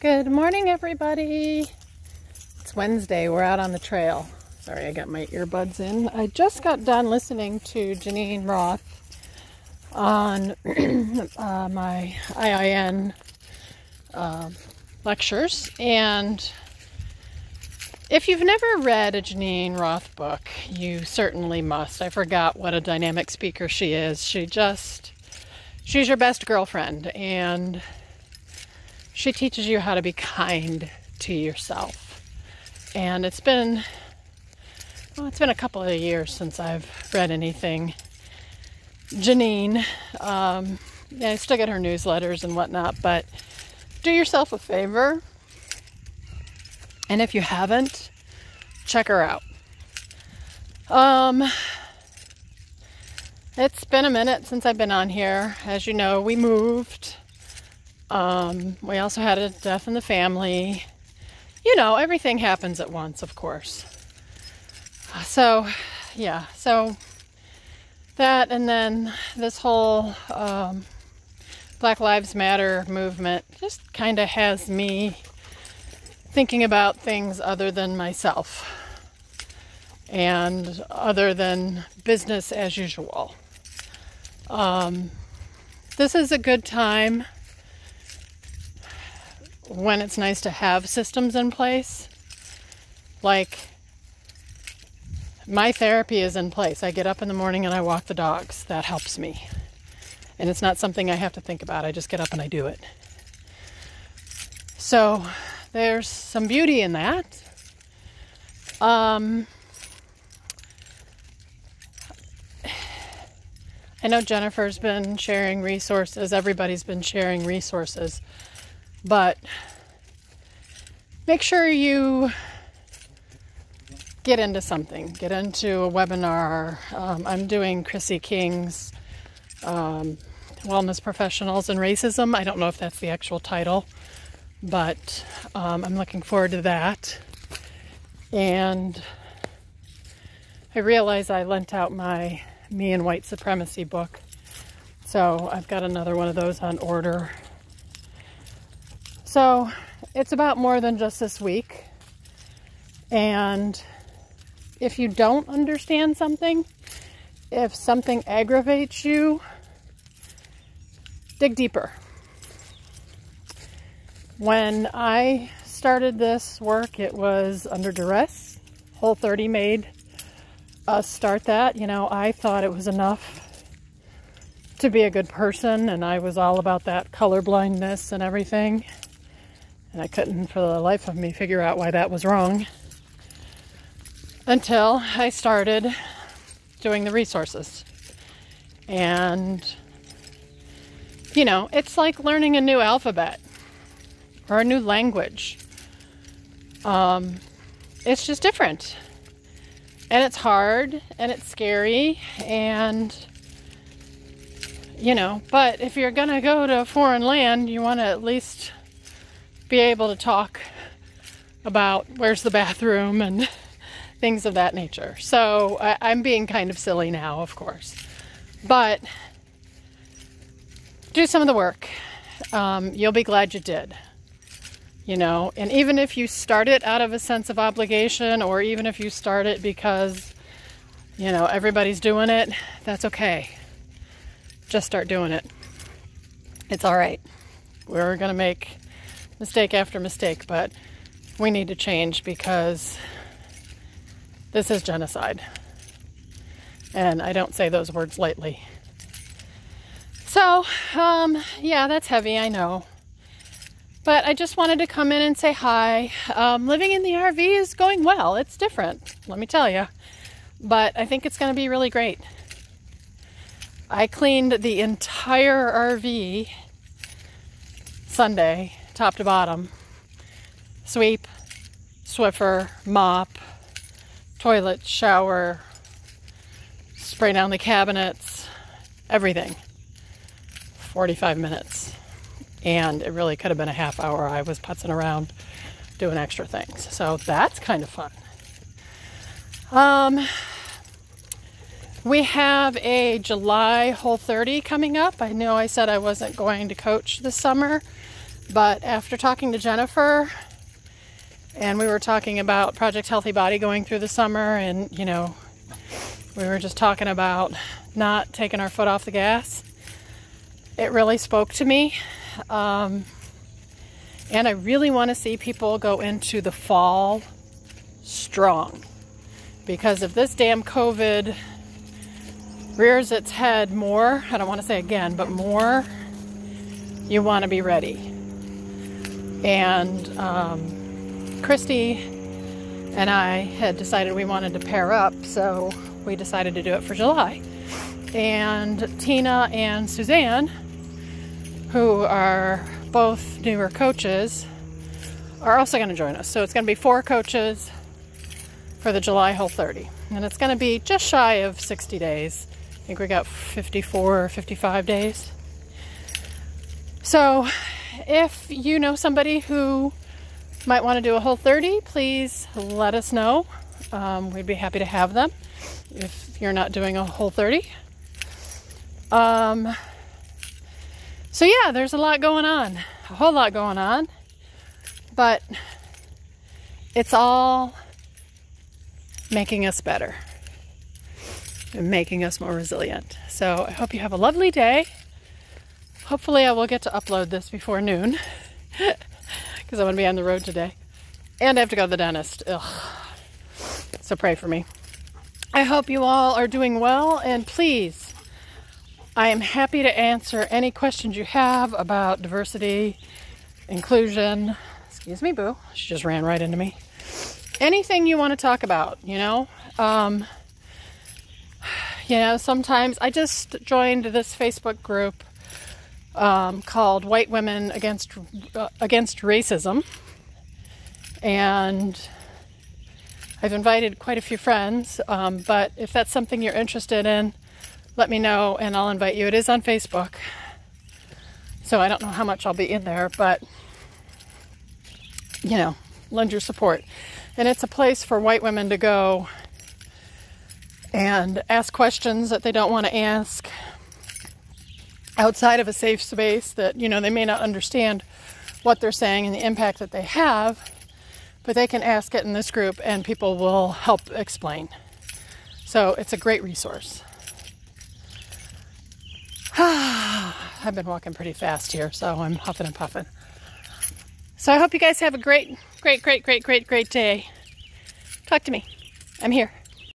Good morning, everybody. It's Wednesday. We're out on the trail. Sorry, I got my earbuds in. I just got done listening to Geneen Roth on uh, my IIN uh, lectures. And if you've never read a Geneen Roth book, you certainly must. I forgot what a dynamic speaker she is. She just, she's your best girlfriend. And she teaches you how to be kind to yourself. And it's been, well, it's been a couple of years since I've read anything. Geneen, um, yeah, I still get her newsletters and whatnot, but do yourself a favor. And if you haven't, check her out. Um, it's been a minute since I've been on here. As you know, we moved um, we also had a death in the family. You know, everything happens at once, of course. So, yeah, so that, and then this whole um, Black Lives Matter movement just kind of has me thinking about things other than myself and other than business as usual. Um, this is a good time when it's nice to have systems in place. Like, my therapy is in place. I get up in the morning and I walk the dogs. That helps me. And it's not something I have to think about. I just get up and I do it. So, there's some beauty in that. Um, I know Jennifer's been sharing resources, everybody's been sharing resources but make sure you get into something, get into a webinar. Um, I'm doing Chrissy King's um, Wellness Professionals and Racism. I don't know if that's the actual title, but um, I'm looking forward to that. And I realize I lent out my Me and White Supremacy book. So I've got another one of those on order so it's about more than just this week. And if you don't understand something, if something aggravates you, dig deeper. When I started this work, it was under duress. Whole 30 made us start that. You know, I thought it was enough to be a good person, and I was all about that color blindness and everything. And I couldn't for the life of me figure out why that was wrong until I started doing the resources. And, you know, it's like learning a new alphabet or a new language. Um, it's just different. And it's hard and it's scary and you know, but if you're going to go to a foreign land, you want to at least be able to talk about where's the bathroom and things of that nature. So I, am being kind of silly now, of course. But do some of the work. Um, you'll be glad you did. You know, and even if you start it out of a sense of obligation, or even if you start it because, you know, everybody's doing it, that's okay. Just start doing it. It's all right. We're going to make mistake after mistake, but we need to change because this is genocide. And I don't say those words lightly. So, um, yeah, that's heavy, I know. But I just wanted to come in and say hi. Um, living in the RV is going well. It's different, let me tell you. But I think it's going to be really great. I cleaned the entire RV Sunday top to bottom. Sweep, Swiffer, mop, toilet, shower, spray down the cabinets, everything. 45 minutes. And it really could have been a half hour. I was putzing around doing extra things. So that's kind of fun. Um, we have a July Whole 30 coming up. I know I said I wasn't going to coach this summer But after talking to Jennifer, and we were talking about Project Healthy Body going through the summer, and you know, we were just talking about not taking our foot off the gas. It really spoke to me. Um, and I really want to see people go into the fall strong. Because if this damn COVID rears its head more, I don't want to say again, but more, you want to be ready. And um, Christy and I had decided we wanted to pair up, so we decided to do it for July. And Tina and Suzanne, who are both newer coaches, are also going to join us. So it's going to be four coaches for the July Whole 30. And it's going to be just shy of 60 days. I think we got 54 or 55 days. So if you know somebody who might want to do a Whole 30, please let us know. Um, we'd be happy to have them if you're not doing a Whole 30. Um, so, yeah, there's a lot going on, a whole lot going on, but it's all making us better and making us more resilient. So, I hope you have a lovely day. Hopefully, I will get to upload this before noon because I'm going to be on the road today. And I have to go to the dentist. Ugh. So, pray for me. I hope you all are doing well, and please, I am happy to answer any questions you have about diversity, inclusion. Excuse me, boo. She just ran right into me. Anything you want to talk about, you know? Um, you know, sometimes I just joined this Facebook group um, called White Women Against uh, Against Racism, and I've invited quite a few friends, um, but if that's something you're interested in, let me know and I'll invite you. It is on Facebook. So I don't know how much I'll be in there, but you know, lend your support. And it's a place for white women to go and ask questions that they don't want to ask outside of a safe space that, you know, they may not understand what they're saying and the impact that they have but they can ask it in this group and people will help explain. So it's a great resource. I've been walking pretty fast here, so I'm huffing and puffing. So I hope you guys have a great, great, great, great, great, great day. Talk to me. I'm here.